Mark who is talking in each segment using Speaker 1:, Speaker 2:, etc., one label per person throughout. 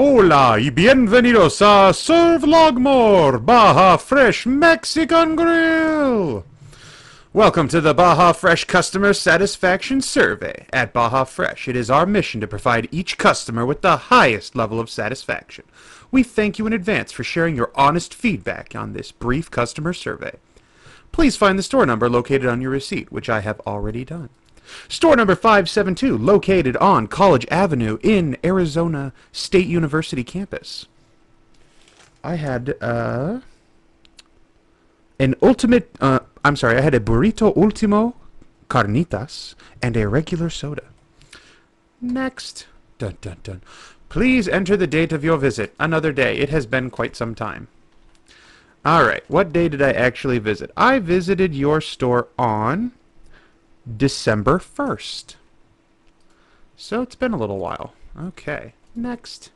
Speaker 1: Hola y bienvenidos a Survlogmore, Baja Fresh Mexican Grill. Welcome to the Baja Fresh Customer Satisfaction Survey. At Baja Fresh, it is our mission to provide each customer with the highest level of satisfaction. We thank you in advance for sharing your honest feedback on this brief customer survey. Please find the store number located on your receipt, which I have already done. Store number 572, located on College Avenue in Arizona State University campus. I had uh, an ultimate, uh, I'm sorry, I had a burrito ultimo, carnitas, and a regular soda. Next. Dun dun dun. Please enter the date of your visit. Another day. It has been quite some time. Alright, what day did I actually visit? I visited your store on December 1st. So it's been a little while. Okay, next.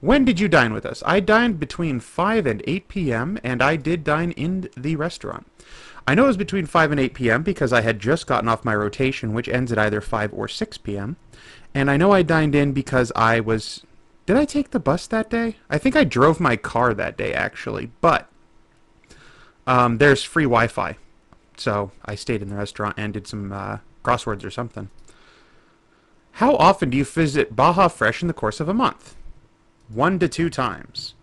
Speaker 1: When did you dine with us? I dined between 5 and 8 p.m., and I did dine in the restaurant. I know it was between 5 and 8 p.m. because I had just gotten off my rotation, which ends at either 5 or 6 p.m. And I know I dined in because I was... Did I take the bus that day? I think I drove my car that day, actually. But um, there's free Wi-Fi. So I stayed in the restaurant and did some uh, crosswords or something. How often do you visit Baja Fresh in the course of a month? One to two times.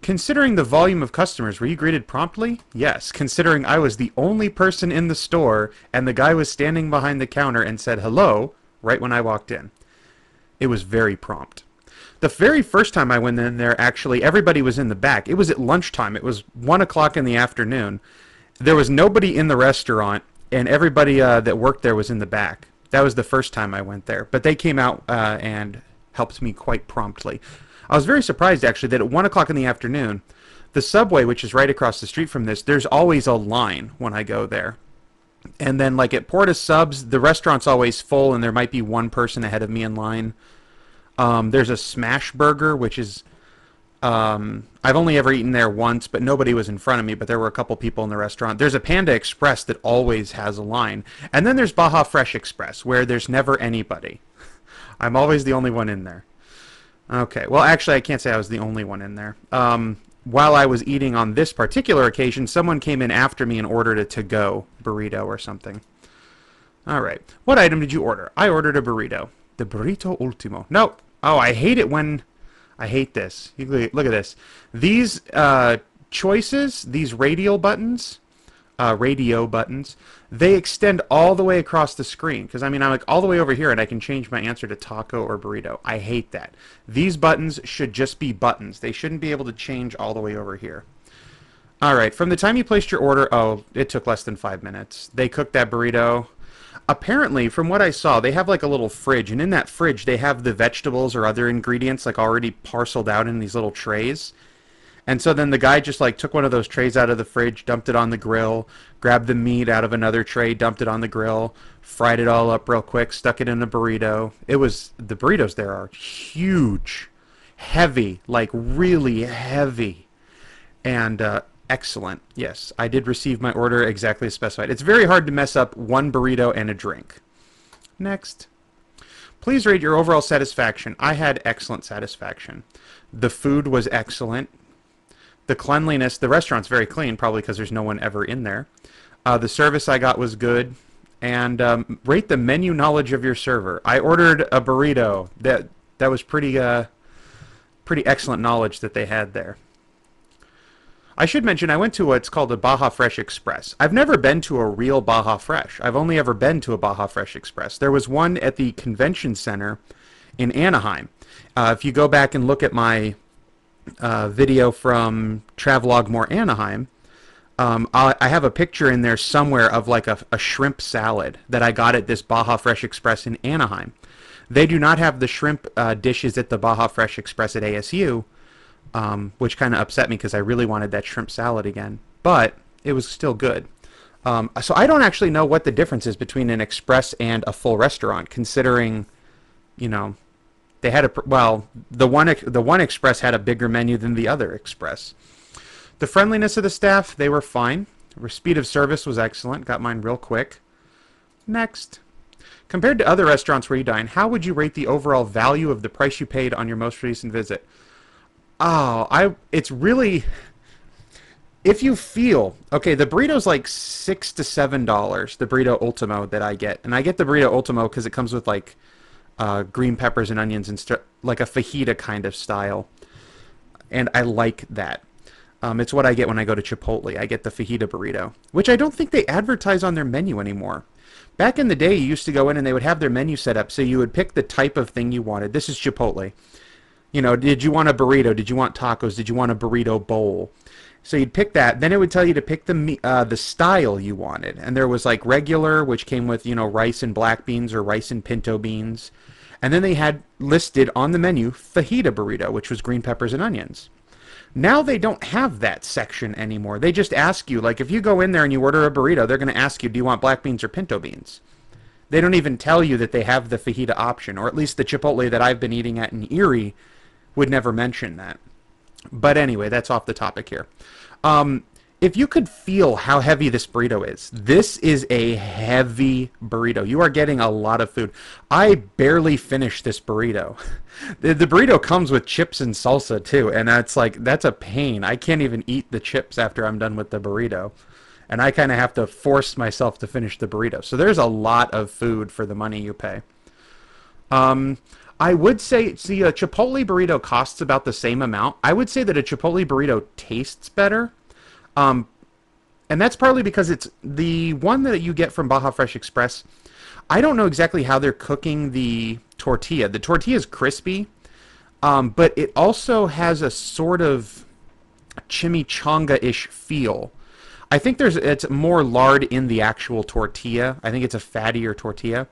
Speaker 1: Considering the volume of customers, were you greeted promptly? Yes, considering I was the only person in the store and the guy was standing behind the counter and said hello right when I walked in. It was very prompt. The very first time I went in there, actually, everybody was in the back. It was at lunchtime. It was 1 o'clock in the afternoon. There was nobody in the restaurant, and everybody uh, that worked there was in the back. That was the first time I went there. But they came out uh, and helped me quite promptly. I was very surprised, actually, that at 1 o'clock in the afternoon, the subway, which is right across the street from this, there's always a line when I go there. And then, like at Port of Subs, the restaurant's always full, and there might be one person ahead of me in line. Um, there's a Smash Burger, which is um, I've only ever eaten there once, but nobody was in front of me. But there were a couple people in the restaurant. There's a Panda Express that always has a line, and then there's Baja Fresh Express where there's never anybody. I'm always the only one in there. Okay, well, actually, I can't say I was the only one in there. Um, while I was eating on this particular occasion, someone came in after me and ordered a to-go burrito or something. All right, what item did you order? I ordered a burrito. The burrito ultimo. No. Oh, I hate it when I hate this. Look at this. These uh, choices, these radial buttons, uh, radio buttons, they extend all the way across the screen. Because, I mean, I'm like all the way over here and I can change my answer to taco or burrito. I hate that. These buttons should just be buttons. They shouldn't be able to change all the way over here. All right, from the time you placed your order, oh, it took less than five minutes. They cooked that burrito apparently from what i saw they have like a little fridge and in that fridge they have the vegetables or other ingredients like already parceled out in these little trays. And so then the guy just like took one of those trays out of the fridge dumped it on the grill grabbed the meat out of another tray dumped it on the grill fried it all up real quick stuck it in a burrito. It was the burritos there are huge heavy like really heavy. And uh, Excellent. Yes, I did receive my order exactly as specified. It's very hard to mess up one burrito and a drink. Next. Please rate your overall satisfaction. I had excellent satisfaction. The food was excellent. The cleanliness, the restaurant's very clean, probably because there's no one ever in there. Uh, the service I got was good. And um, rate the menu knowledge of your server. I ordered a burrito. That that was pretty uh, pretty excellent knowledge that they had there. I should mention I went to what's called a Baja Fresh Express. I've never been to a real Baja Fresh. I've only ever been to a Baja Fresh Express. There was one at the convention center in Anaheim. Uh, if you go back and look at my uh, video from Travelog More Anaheim, um, I, I, have a picture in there somewhere of like a, a shrimp salad that I got at this Baja Fresh Express in Anaheim. They do not have the shrimp uh, dishes at the Baja Fresh Express at ASU, um, which kind of upset me because I really wanted that shrimp salad again. But it was still good. Um, so I don't actually know what the difference is between an express and a full restaurant, considering, you know, they had a well, the one the one express had a bigger menu than the other express. The friendliness of the staff, they were fine. Speed of service was excellent. Got mine real quick. Next. Compared to other restaurants where you dine, how would you rate the overall value of the price you paid on your most recent visit? Oh, I it's really if you feel okay, the burrito's like six to seven dollars. The burrito ultimo that I get, and I get the burrito ultimo because it comes with like uh, green peppers and onions and like a fajita kind of style, and I like that. Um, it's what I get when I go to Chipotle. I get the fajita burrito, which I don't think they advertise on their menu anymore. Back in the day, you used to go in and they would have their menu set up, so you would pick the type of thing you wanted. This is Chipotle. You know, did you want a burrito? Did you want tacos? Did you want a burrito bowl? So you'd pick that. Then it would tell you to pick the uh, the style you wanted, and there was like regular, which came with you know rice and black beans or rice and pinto beans, and then they had listed on the menu fajita burrito, which was green peppers and onions. Now they don't have that section anymore. They just ask you, like if you go in there and you order a burrito, they're going to ask you, do you want black beans or pinto beans? They don't even tell you that they have the fajita option, or at least the Chipotle that I've been eating at in Erie would never mention that. But anyway, that's off the topic here. Um, if you could feel how heavy this burrito is, this is a heavy burrito. You are getting a lot of food. I barely finished this burrito. The, the, burrito comes with chips and salsa too, and that's like that's a pain. I can't even eat the chips after I'm done with the burrito, and I kind of have to force myself to finish the burrito. So there's a lot of food for the money you pay. Um, I would say, see, a Chipotle burrito costs about the same amount. I would say that a Chipotle burrito tastes better. Um, and that's partly because it's the one that you get from Baja Fresh Express I don't know exactly how they're cooking the tortilla. The tortilla is crispy, um, but it also has a sort of chimichanga-ish feel. I think there's it's more lard in the actual tortilla. I think it's a fattier tortilla.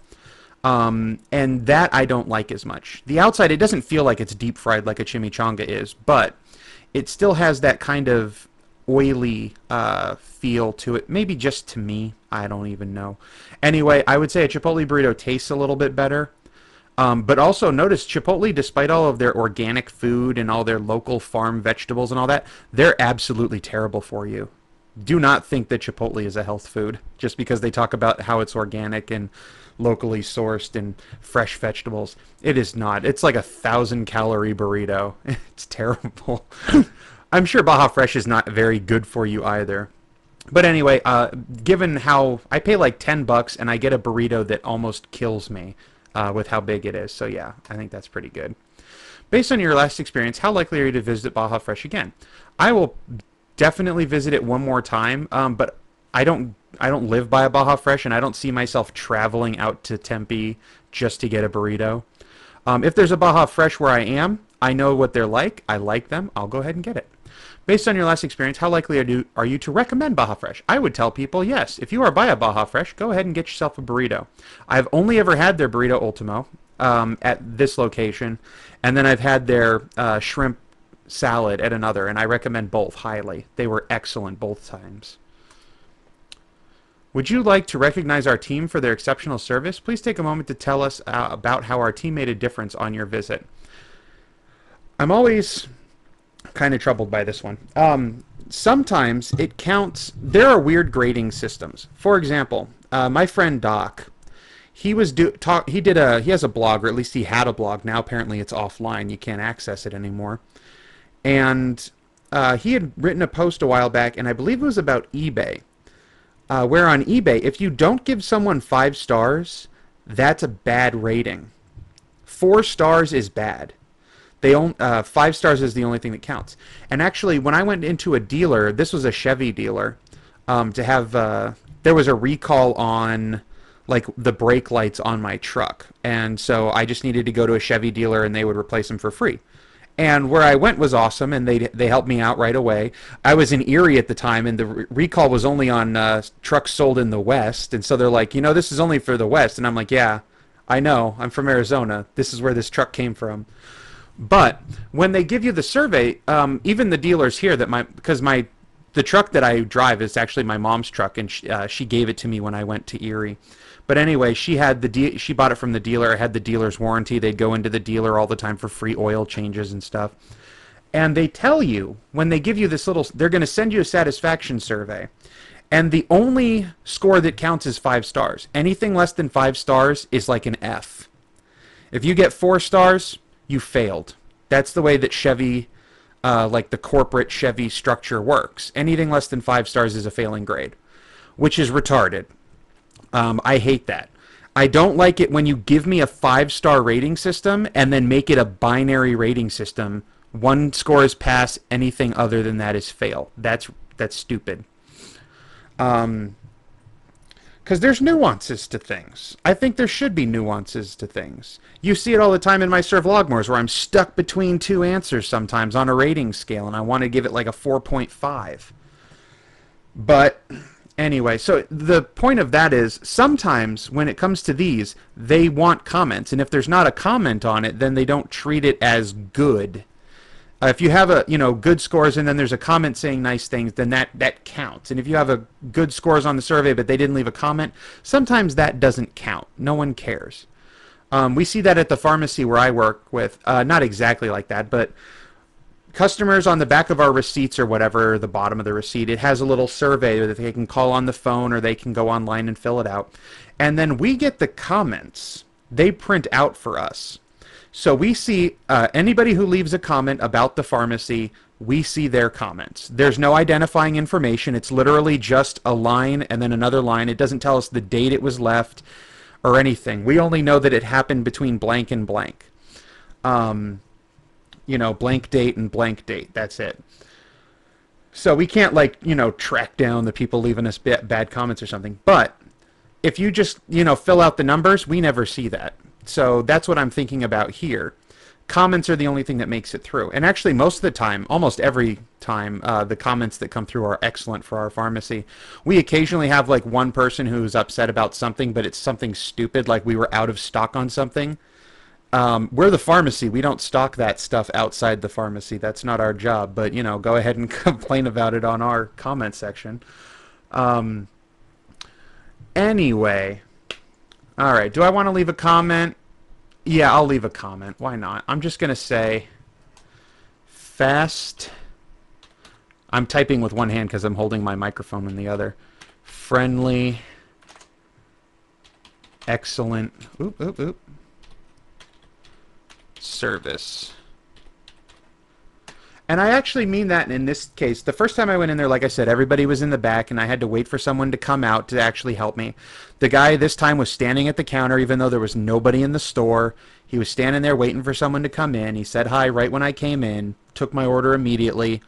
Speaker 1: Um, and that I don't like as much. The outside, it doesn't feel like it's deep fried like a chimichanga is, but it still has that kind of oily uh, feel to it. Maybe just to me. I don't even know. Anyway, I would say a Chipotle burrito tastes a little bit better. Um, but also notice Chipotle, despite all of their organic food and all their local farm vegetables and all that, they're absolutely terrible for you. Do not think that Chipotle is a health food just because they talk about how it's organic and locally sourced and fresh vegetables. It is not. It's like a thousand calorie burrito. It's terrible. I'm sure Baja Fresh is not very good for you either. But anyway, uh, given how I pay like ten bucks and I get a burrito that almost kills me uh, with how big it is, so yeah, I think that's pretty good. Based on your last experience, how likely are you to visit Baja Fresh again? I will definitely visit it one more time, um, but I don't I don't live by a Baja Fresh, and I don't see myself traveling out to Tempe just to get a burrito. Um, if there's a Baja Fresh where I am, I know what they're like. I like them. I'll go ahead and get it. Based on your last experience, how likely are you, are you to recommend Baja Fresh? I would tell people yes. If you are by a Baja Fresh, go ahead and get yourself a burrito. I've only ever had their burrito ultimo um, at this location, and then I've had their uh, shrimp salad at another, and I recommend both highly. They were excellent both times. Would you like to recognize our team for their exceptional service? Please take a moment to tell us uh, about how our team made a difference on your visit. I'm always kind of troubled by this one. Um, sometimes it counts. There are weird grading systems. For example, uh, my friend Doc, he was do talk. He did a. He has a blog, or at least he had a blog. Now apparently it's offline. You can't access it anymore. And uh, he had written a post a while back, and I believe it was about eBay. Uh, where on eBay, if you don't give someone five stars, that's a bad rating. Four stars is bad. They own uh, five stars is the only thing that counts. And actually, when I went into a dealer, this was a Chevy dealer, um, to have uh, there was a recall on like the brake lights on my truck, and so I just needed to go to a Chevy dealer and they would replace them for free. And where I went was awesome, and they they helped me out right away. I was in Erie at the time, and the re- recall was only on uh, trucks sold in the West, and so they're like, you know, this is only for the West, and I'm like, yeah, I know, I'm from Arizona. This is where this truck came from. But when they give you the survey, um, even the dealers here that my because my the truck that I drive is actually my mom's truck, and she, uh, she gave it to me when I went to Erie. But anyway, she had the de- she bought it from the dealer. I had the dealer's warranty. They'd go into the dealer all the time for free oil changes and stuff. And they tell you when they give you this little, they're going to send you a satisfaction survey, And the only score that counts is five stars. Anything less than five stars is like an F. If you get four stars, you failed. That's the way that Chevy, uh, like the corporate Chevy structure works. Anything less than five stars is a failing grade, which is retarded. Um, I hate that. I don't like it when you give me a five star rating system and then make it a binary rating system. One score is pass, anything other than that is fail. That's that's stupid. Um, because there's nuances to things. I think there should be nuances to things. You see it all the time in my Survlogmores where I'm stuck between two answers sometimes on a rating scale and I want to give it like a 4.5. But anyway, so the point of that is sometimes when it comes to these, they want comments and if there's not a comment on it, then they don't treat it as good. Uh, if you have a you know good scores and then there's a comment saying nice things, then that that counts. And if you have a good scores on the survey but they didn't leave a comment, sometimes that doesn't count. No one cares. Um, we see that at the pharmacy where I work with, uh, not exactly like that, but customers on the back of our receipts or whatever, the bottom of the receipt, it has a little survey that they can call on the phone or they can go online and fill it out. And then we get the comments. They print out for us. So we see uh, anybody who leaves a comment about the pharmacy, we see their comments. There's no identifying information. It's literally just a line and then another line. It doesn't tell us the date it was left or anything. We only know that it happened between blank and blank. Um, you know, blank date and blank date. That's it. So we can't like, you know, track down the people leaving us bad comments or something. But if you just, you know, fill out the numbers, we never see that. So that's what I'm thinking about here. Comments are the only thing that makes it through. And actually, most of the time, almost every time, uh, the comments that come through are excellent for our pharmacy. We occasionally have like one person who's upset about something, but it's something stupid, like we were out of stock on something. Um, we're the pharmacy. We don't stock that stuff outside the pharmacy. That's not our job. But you know, go ahead and complain about it on our comment section. Um, anyway, all right. Do I want to leave a comment? Yeah, I'll leave a comment. Why not? I'm just going to say fast. I'm typing with one hand because I'm holding my microphone in the other. Friendly. Excellent. Oop, oop, oop. Service. And I actually mean that in this case. The first time I went in there, like I said, everybody was in the back, and I had to wait for someone to come out to actually help me. The guy this time was standing at the counter, even though there was nobody in the store. He was standing there waiting for someone to come in. He said hi right when I came in, took my order immediately.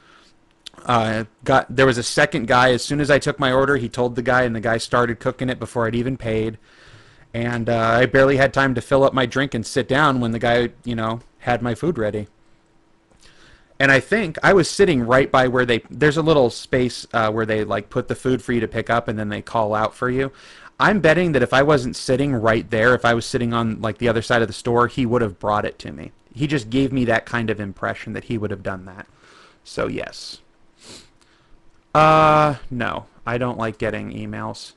Speaker 1: Uh, got there was a second guy. As soon as I took my order, he told the guy, and the guy started cooking it before I'd even paid. And uh, I barely had time to fill up my drink and sit down when the guy, you know, had my food ready and I think I was sitting right by where they there's a little space uh, where they like put the food for you to pick up and then they call out for you. I'm betting that if I wasn't sitting right there, if I was sitting on like the other side of the store, he would have brought it to me. He just gave me that kind of impression that he would have done that. So yes. Uh no, I don't like getting emails.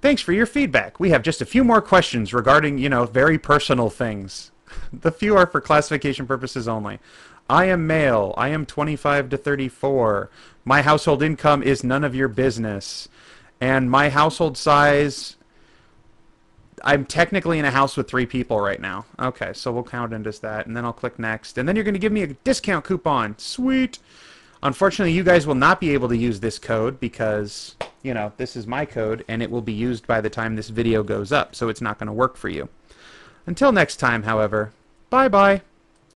Speaker 1: Thanks for your feedback. We have just a few more questions regarding, you know, very personal things. the few are for classification purposes only. I am male. I am 25 to 34. My household income is none of your business. And my household size, I'm technically in a house with three people right now. Okay, so we'll count it as that. And then I'll click next. And then you're going to give me a discount coupon. Sweet. Unfortunately, you guys will not be able to use this code because, you know, this is my code and it will be used by the time this video goes up. So it's not going to work for you. Until next time, however, bye-bye.